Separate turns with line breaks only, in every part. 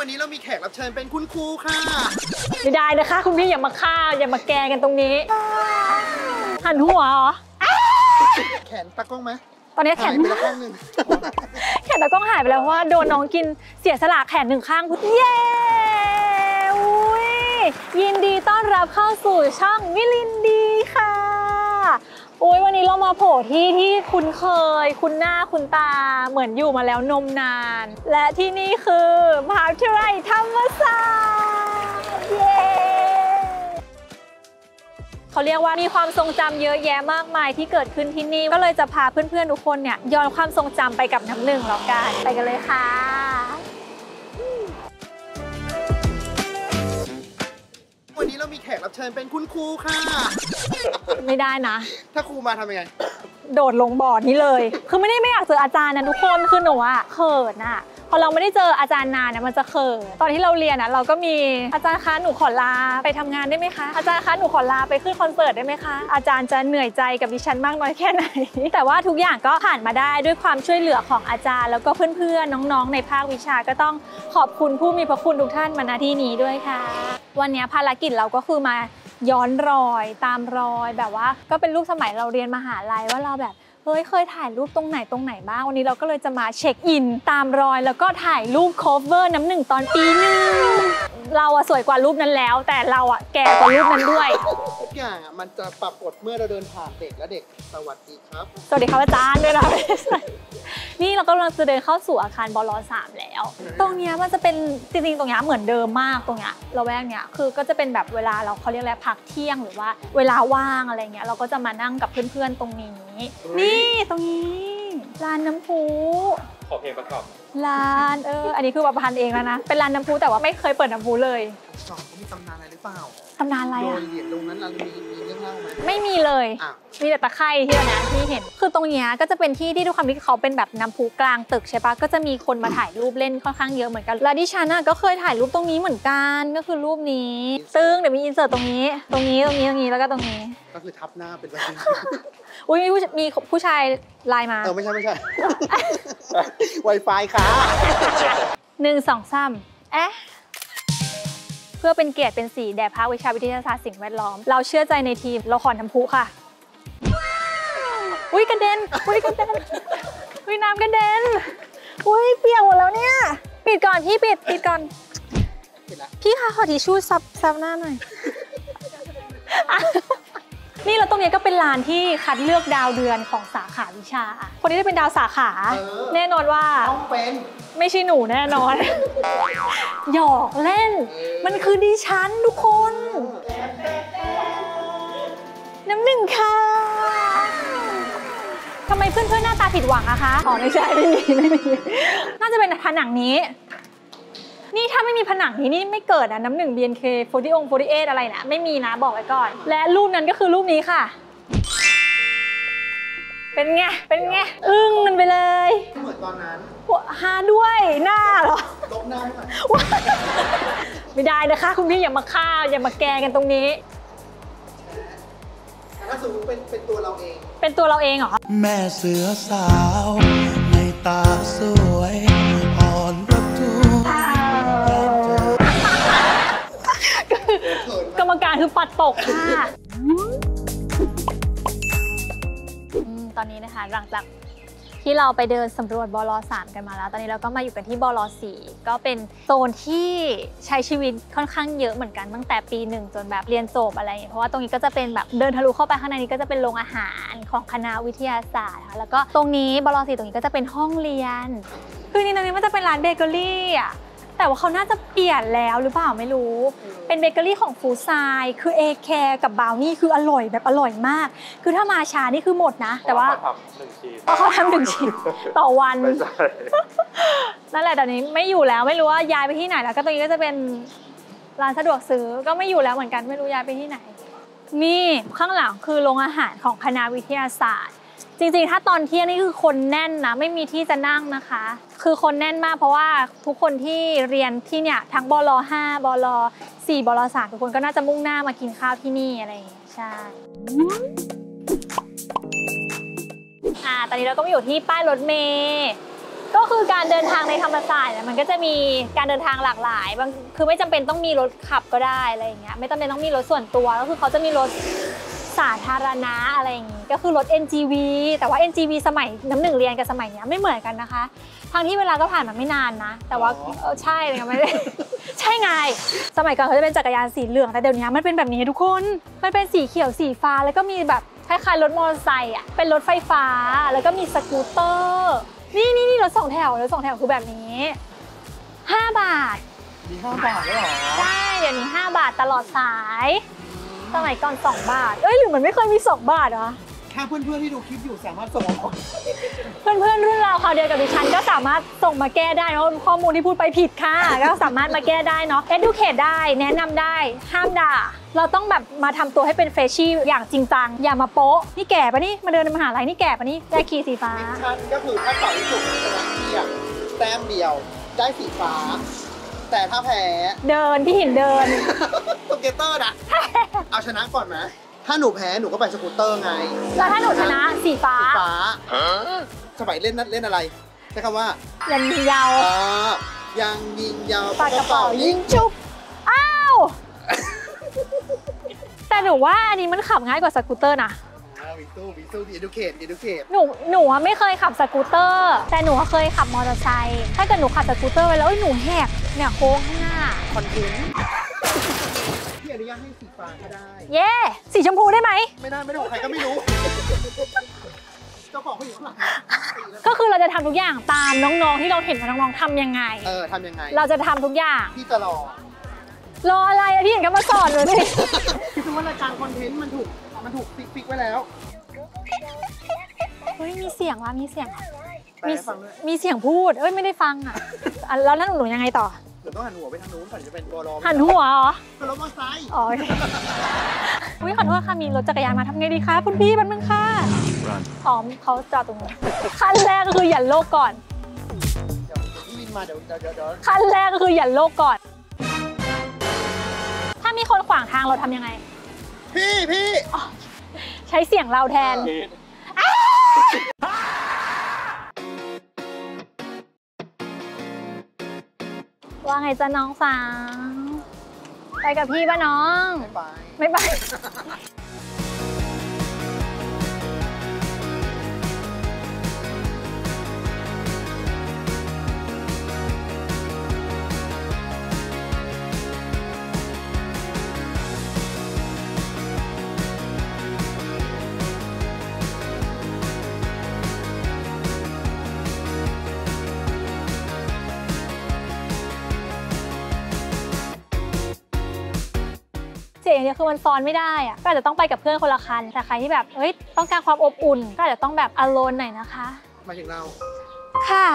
วันนี้เรามีแขกรับเชิญเป็นคุณครูค่ะ
ไม่ได้นะคะ คุณพี่อย่ามาฆ่าอย่ามาแกล้งกันตรงนี้ หันหัวเหรอ
แขนตากล้องไหม
ตอนนี้แข
หาย
น
ไปแล้วข้างหนึ่ง
แขนตากล้องหายไปแล้วเพราะว่าโดนน้องกินเสียสละแขนหนึ่งข้างพุทธเย้อุ้ยยินดีต้อนรับเข้าสู่ช่องมิลินดีค่ะโอ้ยวันนี้เรามาโผล่ที่ที่คุ้นเคย คุ้นหน้าคุ้นตาเหมือนอยู่มาแล้วนมนาน และที่นี่คือมหาวิทยาลัยธรรมศาสตร์เย้เขาเรียกว่ามีความทรงจำเยอะแยะมากมายที่เกิดขึ้นที่นี่ ก็เลยจะพาเพื่อนๆทุกคนเนี่ยย้อนความทรงจำไปกับน้ำหนึ่งแล้วกันไปกันเลยค่ะ
วันนี้เรามีแขกรับเชิญเป็นคุณครูค่ะ
ไม่ได้นะ
ถ้าครูมาทำยังไง
โดดลงบ่อนี้เลย คือไม่ได้ไม่อยากเจออาจารย์นะทุกคน คือหนูอะเขินอะ พอเราไม่ได้เจออาจารย์นานเนี่ยมันจะเขินตอนที่เราเรียนอะเราก็มีอาจารย์คะหนูขอลาไปทำงานได้ไหมคะอาจารย์คะหนูขอลาไปขึ้นคอนเสิร์ตได้ไหมคะอาจารย์จะเหนื่อยใจกับดิฉันมากน้อยแค่ไหน แต่ว่าทุกอย่างก็ผ่านมาได้ด้วยความช่วยเหลือของอาจารย์ แล้วก็เพื่อนๆน้องๆ ในภาควิชาก็ต้องขอบคุณผู้มีพระคุณทุกท่านมาณที่นี้ด้วยค่ะ วันนี้ภารกิจเราก็คือมาย้อนรอยตามรอยแบบว่า ก็เป็นรูปสมัยเราเรียนมหาลัยว่าเราแบบ เฮ้ยเคยถ่ายรูปตรงไหนตรงไหนบ้าง วันนี้เราก็เลยจะมาเช็คอินตามรอย แล้วก็ถ่ายรูป cover น้ำหนึ่งตอนปีหนึ่งเราอะสวยกว่ารูปนั้นแล้ว แต่เราอะแก่กว่ารูปนั้นด้วย
ทุกอย่างอะมันจะปรากฏเมื่อเราเดินผ่านเด็กและเด็กสวัสดีครับ
สวัสดีครับอาจารย์ด้วยนะ นี่เรากำลังจะเดินเข้าสู่อาคารบลสามแล้ว ตรงเนี้ยมันจะเป็นจริงๆตรงเนี้ยเหมือนเดิมมากตรงเนี้ยเราแวกเนี้ยคือก็จะเป็นแบบเวลาเราเขาเรียกอะไรพักเที่ยงหรือว่าเวลาว่างอะไรเงี้ยเราก็จะมานั่งกับเพื่อนๆตรงนี้ นี่ตรงนี้ลานน้ำพุ
ขอเพลงประกอบ
ร้านเอออันนี้คือประพันธ์เองแล้วนะ เป็นร้านน้ำพุแต่ว่าไม่เคยเปิดน้ำพุเลย
สองเขามีตำนานอะไรหรือเปล่า
ตำนานอะไร
โย
อะ
นเหรียญลงนั้นเรามีมีเรื่องเล่าไหม
ไม่มีเลย
อ้าว
มีแต่ตะไคร่ที่วันนั้นที่เห็น คือตรงเนี้ยก็จะเป็นที่ที่ด้วยความที่เขาเป็นแบบน้ำพุกลางตึกใช่ปะก็จะมีคนมาถ่ายรูปเล่นค่อนข้างเยอะเหมือนกัน และดิฉันน่ะก็เคยถ่ายรูปตรงนี้เหมือนกันก็คือรูปนี้ ซึ่งเดี๋ยวมีอินเสิร์ตตรงนี้ ตรงนี้ตรงนี้ตรงนี้แล้วก็ตรงนี้
ก็คือทับหน้าเป็นแบบนี้
อุ้ยมีผู้มีผู้ชายไลน์มา
เออไม่ใช่ไม่ใช่ Wi-Fi ค่ะ
หนึ่งสองสามเอ๊ะเพื่อเป็นเกียรติเป็นสีแด่ภาควิชาวิทยาศาสตร์สิ่งแวดล้อม เราเชื่อใจในทีมเราขอน้ำพุค่ะ อุ้ยกระเด็น อุ้ยกระเด็น อุ้ยน้ำกระเด็น อุ้ยเปียกหมดแล้วเนี่ย ปิดก่อนพี่ปิดปิดก่อน
ปิดละ
พี่คะขอทิชชู่ซับซับหน้าหน่อยอะนี่แล้วตรงนี้ก็เป็นลานที่คัดเลือกดาวเดือนของสาขาวิชา คนที่ได้เป็นดาวสาขา แน่นอนว่า
ต้องเป็น
ไม่ใช่หนูแน่นอน หยอกเล่น มันคือดิฉันทุกคน น้ำหนึ่งค่ะทำไมเพื่อนๆหน้าตาผิดหวังอะคะ อ๋อไม่ใช่ไม่มีไม่มี น่าจะเป็นผนังนี้ นี่ถ้าไม่มีผนังนี้นี่ไม่เกิดอะน้ำหนึ่ง BNK 40อง48อะไรนะไม่มีนะบอกไว้ก่อน และรูปนั้นก็คือรูปนี้ค่ะ เป็นไง เป็นไง อึ้งกันไปเลย
เหมือนตอนนั้น
หัวฮาด้วยหน้าเหรอ
ลบหน้าให้หน่อย
ไม่ได้นะคะ คุณพี่อย่ามาฆ่าอย่ามาแกล้งกันตรงนี้
แต่ถ้าสมมติเป็นเป็นตัวเราเอง
เป็นตัวเราเองเหรอ
แม่เสือสาว ในตาสวยอ่อนระทุ
เขิน
กรรมการคือปัดตกค่ะ อนนี้นะคะ หลังจากที่เราไปเดินสำรวจบล3กันมาแล้ว ตอนนี้เราก็มาอยู่กันที่บล4ก็เป็นโซนที่ใช้ชีวิตค่อนข้างเยอะเหมือนกันตั้งแต่ปีหนึ่งจนแบบเรียนจบอะไรอย่างเงี้ยเพราะว่าตรงนี้ก็จะเป็นแบบเดินทะลุเข้าไปข้างในนี้ก็จะเป็นโรงอาหารของคณะวิทยาศาสตร์ค่ะแล้วก็ตรงนี้บล4ตรงนี้ก็จะเป็นห้องเรียน คือจริงๆตรงนี้มันจะเป็นร้านเบเกอรี่อะ แต่ว่าเขาน่าจะเปลี่ยนแล้วหรือเปล่าไม่รู้ เป็นเบเกอรี่ของฟูซายคือเอแคร์กับบราวนี่คืออร่อยแบบอร่อยมาก คือถ้ามาช้านี่คือหมดนะ แต่ว่า
ทำหนึ่งชิ้น
เพราะเขาทำหนึ่งชิ้นต่อวัน
ไม่ใช่
นั่นแหละตอนนี้ไม่อยู่แล้วไม่รู้ว่าย้ายไปที่ไหนแล้วก็ตรงนี้ก็จะเป็นร้านสะดวกซื้อก็ไม่อยู่แล้วเหมือนกันไม่รู้ย้ายไปที่ไหน นี่ข้างหลังคือโรงอาหารของคณะวิทยาศาสตร์ จริงๆ ถ้าตอนเที่ยงนี่คือคนแน่นนะไม่มีที่จะนั่งนะคะ คือคนแน่นมากเพราะว่าทุกคนที่เรียนที่เนี่ยทั้งบล5บล4บล3ทุกคนก็น่าจะมุ่งหน้ามากินข้าวที่นี่อะไรอย่างงี้ใช่อ่าตอนนี้เราก็มาอยู่ที่ป้ายรถเมล์ก็คือการเดินทางในธรรมศาสตร์เนี่ยมันก็จะมีการเดินทางหลากหลายบางคือไม่จำเป็นต้องมีรถขับก็ได้อะไรอย่างเงี้ยไม่จำเป็นต้องมีรถส่วนตัวก็คือเขาจะมีรถ สาธารณะอะไรอย่างงี้ก็คือรถ NGV แต่ว่า NGV สมัยน้ำหนึ่งเรียนกับสมัยเนี้ยไม่เหมือนกันนะคะ ทางที่เวลาก็ผ่านมาไม่นานนะ แต่ว่าเออใช่เลยค่ะไม่ได้ ใช่ไง สมัยก่อนเขาจะเป็นจักรยานสีเหลืองแต่เดี๋ยวนี้มันเป็นแบบนี้ทุกคน มันเป็นสีเขียวสีฟ้าแล้วก็มีแบบคล้ายๆรถมอเตอร์ไซค์อะเป็นรถไฟฟ้าแล้วก็มีสกูตเตอร์นี่นี่นี่รถสองแถวรถสองแถวคือแบบนี้ 5 บาท
มีห้าบาทแล้วเหรอ
ใช่ เดี๋ยวนี้ 5 บาทตลอดสาย สมัยก่อน 2 บาท เอ้ยหรือมันไม่เคยมี 2 บาทเหรอ
ถ้าเพื่อนๆที่ดูคลิปอยู่สามารถส่งมาบอก
เพื่อนๆรุ่นเราคราวเดียวกับดิฉันก็สามารถส่งมาแก้ได้เพราะข้อมูลที่พูดไปผิดค่ะ ก็สามารถมาแก้ได้เนาะ educate ได้แนะนำได้ ห้ามด่า เราต้องแบบมาทำตัวให้เป็นเฟรชชี่อย่างจริงจัง อย่ามาโป๊ะ นี่แก่ปะนี่มาเดินในมหาลัยนี่แก่ปะนี่ได้ขี่สีฟ้า
mission ก็คือถ้าเป่ายิ้งฉุบชนะเพียงแต้มเดียวได้สีฟ้า แต่ถ้าแพ้
เดินพี่หินเดิน
สเก็ตเตอร์นะเอาชนะก่อนนะถ้าหนูแพ้หนูก็ไปสกูตเตอร์ไง
แล้วถ้าหนูชนะสีฟ้า
สีฟ้าสมัยเล่นนั่นเล่นอะไรใช้คำว่า
ยันยาว
อ่ายังยิงยาว
ปากกระเป๋ายิงจุบอ้าวแต่หนูว่าอันนี้มันขับง่ายกว่าสกูตเตอร์นะ
อ่าวิสู้วิสู้ดีดูเคทดีดูเคท
หนูหนูอะไม่เคยขับสกูตเตอร์ แต่หนูอะเคยขับมอเตอร์ไซค์ถ้าเกิดหนูขับสกูตเตอร์ไปแล้วเอ้ยหนูแหกเนี่ยโค้งข้างหน้า
คอนเทนต์พี่อนุญาตให้สีฟ้าก็ได้
เย้สีชมพูได้ไหม
ไม่ได้ไม่ได้ของใครก็ไม่รู้เจ้าของเขาอยู่ข้างหลัง
ก็คือเราจะทำทุกอย่างตามน้องๆที่เราเห็นว่าน้องๆทำยังไง
เออทำยังไง
เราจะทำทุกอย่าง
พี่จะรอ
รออะไรอะพี่เห็นก็มาสอนหนูสิ
คิดว่ารายการคอนเทนต์มันถูกมันถูก fix fix ไว้แล้ว
เฮ้ยมีเสียงว่ะมีเสียง
แต่
มี
ให้ฟังด้วย
มีเสียงพูดเอ้ยไม่ได้ฟังอะอะแล้วนั่นหนูยังไงต่อ
เดี๋ยวต้องหันหัวไปทางนู้นก่อนจะเป็นตัวรอ
หันหัวเหรอ
คือรถมอเตอร์ไซค์
อ๋ออุ้ยขอโทษค่ะมีรถจักรยานมาทำไงดีคะคุณพี่แป๊บนึงค่ะอ๋อเขาจอดตรงนี้ขั้นแรกก็คือหยันโลกก่อน
เดี๋ยวพี่วินมาเดี๋ยวเดี๋ยวเดี๋ยวเดี๋ยว
ขั้นแรกก็คือหยันโลกก่อน ถ้ามีคนขวางทางเราทำยังไง
พี่พี่
ใช้เสียงเราแทน ว่าไงจ๊ะน้องสาวไปกับพี่ป่ะน้อง
ไม่ไป
ไม่ไป เสียอย่ยวคือมันซ้อนไม่ได้อะก็อาจจะต้องไปกับเพื่อนคนละคัน แต่ใครที่แบบเฮ้ยต้องการความอบอุ่น ก็อาจจะต้องแบบอโลนหน่อยนะคะ
มาถึงเรา
ค่ะ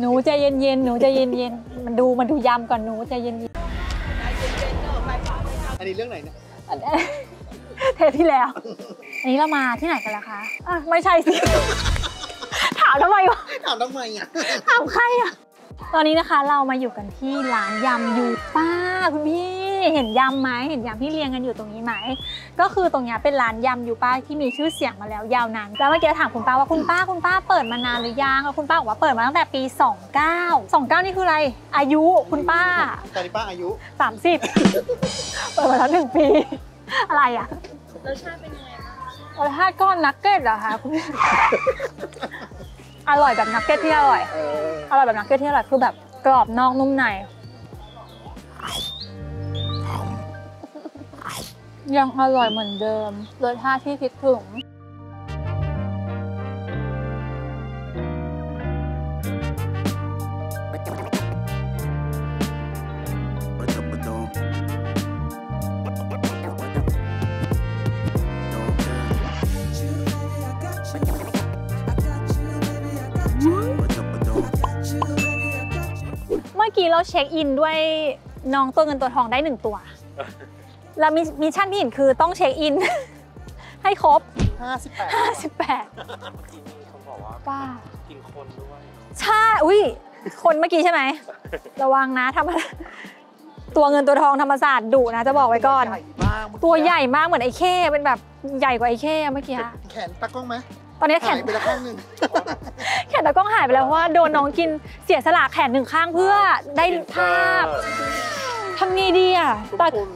หนูใจเย็นๆ หนูใจเย็นๆ มันดูมันดูยำก่อนหนูใจเย็น
อั นนี้เรื่องไหนเนี่ย
ๆเทปที่แล้ว อันนี้เรามาที่ไหนกันล่ะคะอะไม่ใช่สิ ถามทำไมวะ
ถามทำไมอะ
ถามใครอะตอนนี้นะคะเรามาอยู่กันที่ร้านยำยูป้าคุณพี่ เห็นยำไหมเห็นยำที่เรียงกันอยู่ตรงนี้ไหม ก็คือตรงเนี้ยเป็นร้านยำยูป้าที่มีชื่อเสียงมาแล้วยาวนานแล้วเมื่อกี้ถามคุณป้าว่าคุณป้าคุณป้าเปิดมานานหรือยังแล้วคุณป้าบอกว่าเปิดมาตั้งแต่ปี 29 29 นี่คืออะไร อายุคุณป้า
ตอนนี้ป้าอายุ
30 เปิดมาแล้วหนึ่งปี อะไรอะรสชาติเป็นยังไงบ้างรสชาติก้อนนักเก็ตเหรอคะคุณอร่อยแบบนักเก็ตที่อร่อย
เออ
อร่อยแบบนักเก็ตที่อร่อยคือแบบกรอบนอกนุ่มใน ยังอร่อยเหมือนเดิมรสชาติที่คิดถึงเมื่อกี้เราเช็คอินด้วยน้องตัวเงินตัวทองได้หนึ่งตัว แล้วมิ mission ที่เห็นคือต้องเช็คอิน ให้ครบ
58
58
ที่นี่เขาบอกว่า
ป้า
กินคนด้วย
ใช่อุ้ยคนเมื่อกี้ใช่ไหม ระวังนะทำตัวเงินตัวทองธรรมศาสตร์ดุนะจะบอกไว้ก่อน
ใหญ่มากเมื่อกี้
ตัวใหญ่มากเหมือนไอ้เข้เป็นแบบใหญ่กว่าไอ้เข้อะเมื่อกี้อะ
แขนตากล้องไหม
ตอนนี้แขน
หายไปแล้วข้างหนึ่ง
แขนตากล้องหายไปแล้วเพราะว่าโดนน้องกินเสียสละแขนหนึ่งข้างเพื่อได้ภาพทำไงดีอะ
ทุก
ตา
คน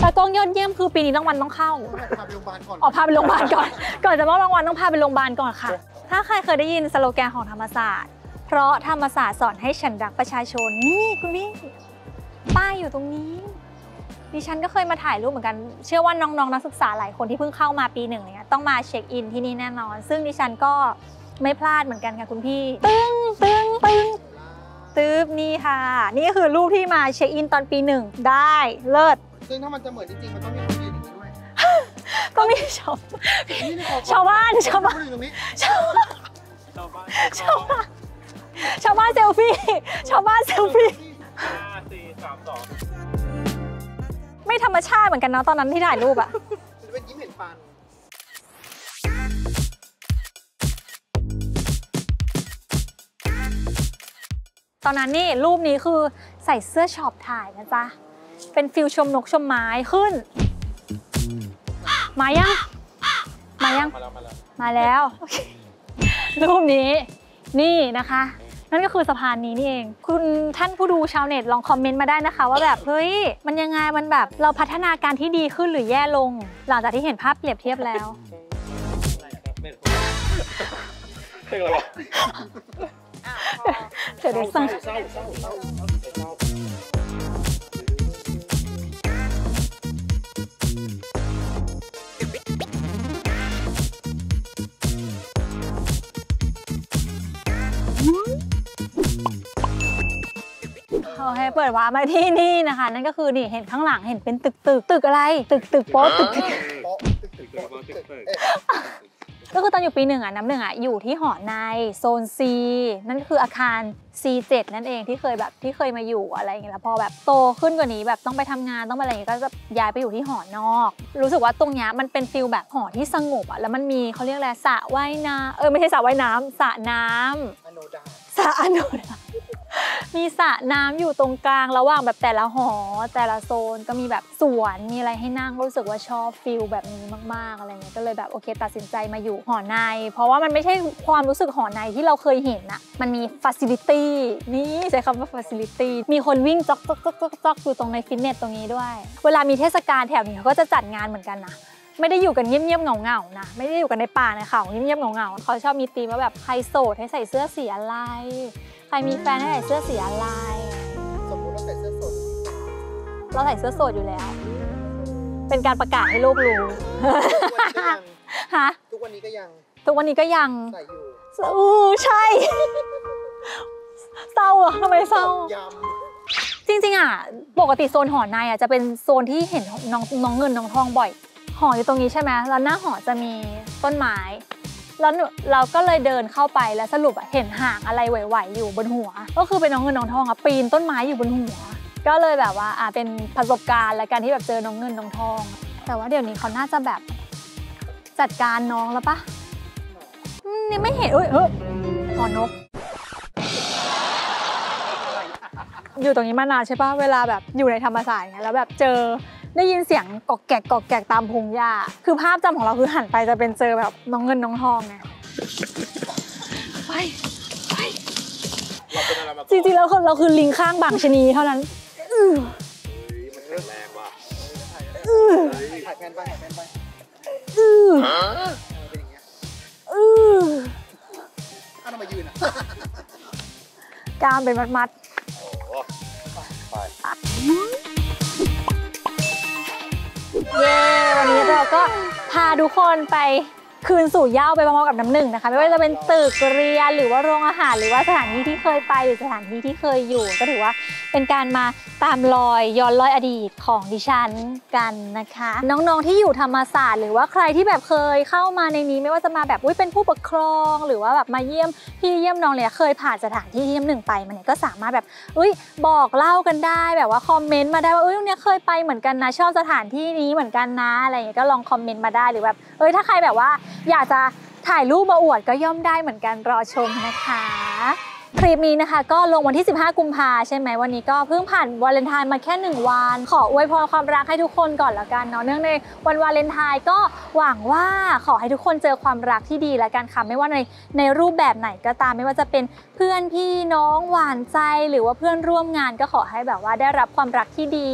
ตากล้องยอดเยี่ยมคือปีนี้รางวัลต้องเข้า
พาไปโรงพยาบาลก่อน
อ๋อพาไปโรงพยาบาลก่อน ก่อนจะมอบรางวัลต้องพาไปโรงพยาบาลก่อนค่ะ ถ้าใครเคยได้ยินสโลแกนของธรรมศาสตร์ เพราะธรรมศาสตร์สอนให้ฉันรักประชาชน นี่คุณพี่ป้ายอยู่ตรงนี้ดิฉันก็เคยมาถ่ายรูปเหมือนกัน เชื่อว่าน้องๆนักศึกษาหลายคนที่เพิ่งเข้ามาปีหนึ่งเนี่ยต้องมาเช็คอินที่นี่แน่นอน ซึ่งดิฉันก็ไม่พลาดเหมือนกันค่ะคุณพี่ตึ้งตึ้งตึ้งตึ๊บนี่ค่ะ นี่คือรูปที่มาเช็คอินตอนปีหนึ่งได้เลิศ
ซึ่งถ้ามันจะเหมือนจริงๆ มันต้องมีคนยืนอย่างนี้ด้วย
ก็มีชม
นี่นี่ขอ
ชาวบ้านชาวบ้าน
คนอยู่ตรงนี้
ชาวบ้าน
ชาวบ้าน
ชาวบ้านชาวบ้านเซลฟี่ชาวบ้านเซลฟี่
ห้าสี่สามสอง
ไม่ธรรมชาติเหมือนกันเนาะตอนนั้นที่ถ่ายรูปอะ
จะเป็นยิ้มเห็นฟัน
ตอนนั้นนี่รูปนี้คือใส่เสื้อช็อปถ่ายนะจ๊ะ เป็นฟิลชมนกชมไม้ขึ้น มายัง มายัง
มาแล้ว มาแล้ว
มาแล้วโอเครูปนี้ นี่นะคะ นั่นก็คือสะพานนี้นี่เอง คุณท่านผู้ดูชาวเน็ตลองคอมเมนต์มาได้นะคะ ว่าแบบเฮ้ย มันยังไง มันแบบเราพัฒนาการที่ดีขึ้นหรือแย่ลง หลังจากที่เห็นภาพเปรียบเทียบแล้ว
เม็ดเพลงอะไรวะ
เดี๋ยวเด็กสั่ง
เศร้าเศร้าเศร้าเศร้า
เคเปิดวาร์ปมาที่นี่นะคะ นั่นก็คือนี่เห็นข้างหลังเห็นเป็นตึกตึกตึกอะไร ตึกตึกโป๊ะตึกตึก
โป๊ะตึกตึกโป๊ะตึกตึก
ก็คือตอนอยู่ปีหนึ่งอะน้ำหนึ่งอะอยู่ที่หอในโซน C นั่นก็คืออาคาร C7 นั่นเองที่เคยแบบที่เคยมาอยู่อะไรอย่างเงี้ยแล้วพอแบบโตขึ้นกว่านี้แบบต้องไปทำงานต้องไปอะไรอย่างเงี้ยก็จะย้ายไปอยู่ที่หอนอก รู้สึกว่าตรงเนี้ยมันเป็น feel แบบหอที่สงบอะแล้วมันมีเขาเรียกอะไรสระว่ายน้ำเออไม่ใช่สระว่ายน้ำสระน้ำ
อโนดา
สระอนุดา มีสระน้ำอยู่ตรงกลางระหว่างแบบแต่ละหอ แต่ละโซนก็มีแบบสวนมีอะไรให้นั่งก็รู้สึกว่าชอบ feel แบบนี้มากๆอะไรเงี้ยก็เลยแบบโอเค ตัดสินใจมาอยู่หอใน เพราะว่ามันไม่ใช่ความรู้สึกหอในที่เราเคยเห็นอะมันมีฟ a ซิลิตี้นี่ใช้คำว่าฟ a ซิลิตี้มีคนวิ่งจอกจอกจอกจอกจอกอยู่ตรงในฟิตเนสตรงนี้ด้วย เวลามีเทศกาลแถวนี้เขาก็จะจัดงานเหมือนกันนะไม่ได้อยู่กันเงียบๆเหงาๆนะไม่ได้อยู่กันในป่าในเขาเงียบๆเหงาๆเขาชอบมีธีมว่าแบบใครโสดให้ใส่เสื้อสีอะไร รมีแฟนให้ใส่เสื้อสีอะไร
สมมติว่าใส่เสื้อสด
เราใส่เสื้อโสดอยู่แล้ว เป็นการประกาศให้โลกรู้
ทุกวันนี้ก็ยัง
ฮะ ทุกวันนี้ก็ยัง
ทุกวันนี้ก็ยัง ใส่อยู่
อู้ใช่ เศร้าอะทำไมเศร้า
ย
จริงๆอะ ปกติโซนหอในอะจะเป็นโซนที่เห็นน้องน้องเงินน้องทองบ่อย หออยู่ตรงนี้ใช่ไหมแล้วหน้าหอจะมีต้นไม้ แล้วเราก็เลยเดินเข้าไปแล้วสรุปเห็นห่างอะไรไหวๆอยู่บนหัว ก็คือเป็นน้องเงินน้องทองอะปีนต้นไม้อยู่บนหัว ก็เลยแบบว่าอะเป็นประสบการณ์และการที่แบบเจอน้องเงินน้องทอง แต่ว่าเดี๋ยวนี้เขาน่าจะแบบจัดการน้องแล้วปะนี่ไม่เห็นเอ้ยเฮ้ยหอนก อยู่ตรงนี้มานานใช่ปะเวลาแบบอยู่ในธรรมศาสตร์อย่างเงี้ยแล้วแบบเจอ ได้ยินเสียงกอกแกกกอกแกกตามพงหญ้า คือภาพจำของเราคือหันไปจะเป็นเจอแบบน้องเงินน้องทองไงไปไป
เราเป็นอะไรมาก่อน
จริงๆแล้วคือเราคือลิงข้างบางชะนีเท่านั้นอื้อ
เฮ้ยมันแข็งแรงว่ะ
อื้อำ
ถ่ายแฟนไปถ่ายแฟนไป
อื้อ
เออเป็นอย่างเงี้ย
อื้อ
อ้าวทำไมยืนอะ
กล้ามเป็นมัด
โอ้โหไป
ๆ เย้วันนี้เราก็พาทุกคนไปคืนสู่เย้าไปพร้อมๆกับน้ำหนึ่งนะคะ ไม่ว่าจะเป็นตึกเรียนหรือว่าโรงอาหาร หรือว่าสถานที่ที่เคยไปหรือสถานที่ที่เคยอยู่ ก็ถือว่า เป็นการมาตามรอยย้อนรอยอดีตของดิฉันกันนะคะ น้องๆที่อยู่ธรรมศาสตร์ หรือว่าใครที่แบบเคยเข้ามาในนี้ไม่ว่าจะมาแบบอุ้ยเป็นผู้ปกครอง หรือว่าแบบมาเยี่ยมพี่เยี่ยมน้องเลยเคยผ่านสถานที่ที่น้ำหนึ่งไปมันเนี่ยก็สามารถแบบอุ้ยบอกเล่ากันได้แบบว่าคอมเมนต์มาได้ว่าเอ้ยเนี่ยเคยไปเหมือนกันนะชอบสถานที่นี้เหมือนกันนะอะไรอย่างเงี้ยก็ลองคอมเมนต์มาได้หรือแบบเอ้ยถ้าใครแบบว่าอยากจะถ่ายรูปมาอวดก็ย่อมได้เหมือนกันรอชมนะคะ คลิปนี้นะคะ ก็ลงวันที่ 15 กุมภาใช่ไหมวันนี้ก็เพิ่งผ่านวาเลนไทน์มาแค่ 1 วัน ขออวยพรความรักให้ทุกคนก่อนละกันเนาะเนื่องในวันวาเลนไทน์ก็หวังว่าขอให้ทุกคนเจอความรักที่ดีละกันค่ะไม่ว่าในในรูปแบบไหนก็ตามไม่ว่าจะเป็นเพื่อนพี่น้องหวานใจหรือว่าเพื่อนร่วมงานก็ขอให้แบบว่าได้รับความรักที่ดี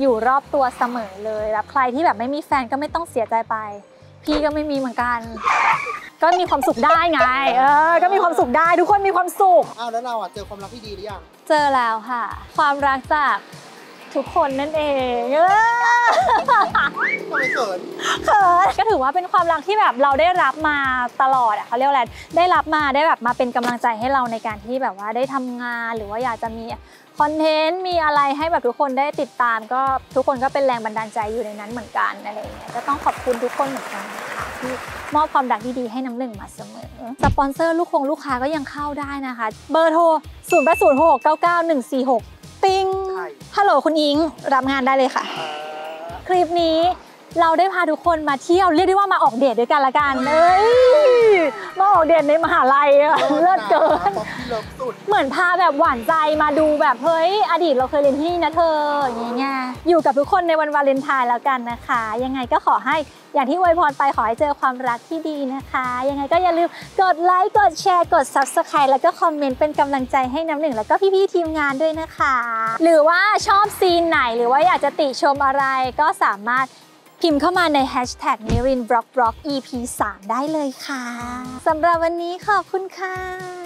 อยู่รอบตัวเสมอเลยแล้วใครที่แบบไม่มีแฟนก็ไม่ต้องเสียใจไป พี่ก็ไม่มีเหมือนกัน ก็มีความสุขได้ไง เออ ก็มีความสุขได้ทุกคนมีความสุข
อ้าวแล้วเราอะเจอความรักที่ดีหรือยัง
เจอแล้วค่ะ ความรักจาก ทุกคนนั่นเองเออ
ทำไมเขิน
เขินก็ถือว่าเป็นความรักที่แบบเราได้รับมาตลอดอะเขาเรียกว่าอะไรได้รับมาได้แบบมาเป็นกำลังใจให้เราในการที่แบบว่าได้ทำงานหรือว่าอยากจะมีคอนเทนต์มีอะไรให้แบบทุกคนได้ติดตาม ก็ทุกคนก็เป็นแรงบันดาลใจอยู่ในนั้นเหมือนกันอะไรอย่างเงี้ยก็ต้องขอบคุณทุกคนเหมือนกันนะคะที่มอบความรักดีๆให้น้ำหนึ่งมาเสมอสปอนเซอร์ลูกคงลูกค้าก็ยังเข้าได้นะคะ เบอร์โทร 0 8 0 6 9 9 1 4 6 ติ้ง
ใช่
ฮัลโหลคุณอิงรับงานได้เลยค่ะ
เออ
คลิปนี้ เราได้พาทุกคนมาเที่ยวเรียกได้ว่ามาออกเดทด้วยกันละกันเอ้ยมาออกเดทในมหาลัยอะเลิศเกิน
puppy love สุด
เหมือนพาแบบหวานใจมาดูแบบเฮ้ยอดีตเราเคยเรียนที่นี่นะเธออย่างเงี้ยอยู่กับทุกคนในวันวาเลนไทน์แล้วกันนะคะ ยังไงก็ขอให้อย่างที่อวยพรไปขอให้เจอความรักที่ดีนะคะ ยังไงก็อย่าลืมกดไลค์กดแชร์กด subscribe แล้วก็คอมเมนต์เป็นกำลังใจให้น้ำหนึ่งแล้วก็พี่ๆทีมงานด้วยนะคะ หรือว่าชอบซีนไหนหรือว่าอยากจะติชมอะไรก็สามารถ พิมพ์เข้ามาใน hashtag n i r i n b l o c k b l o c k EP 3ได้เลยค่ะ สำหรับวันนี้ขอบคุณค่ะ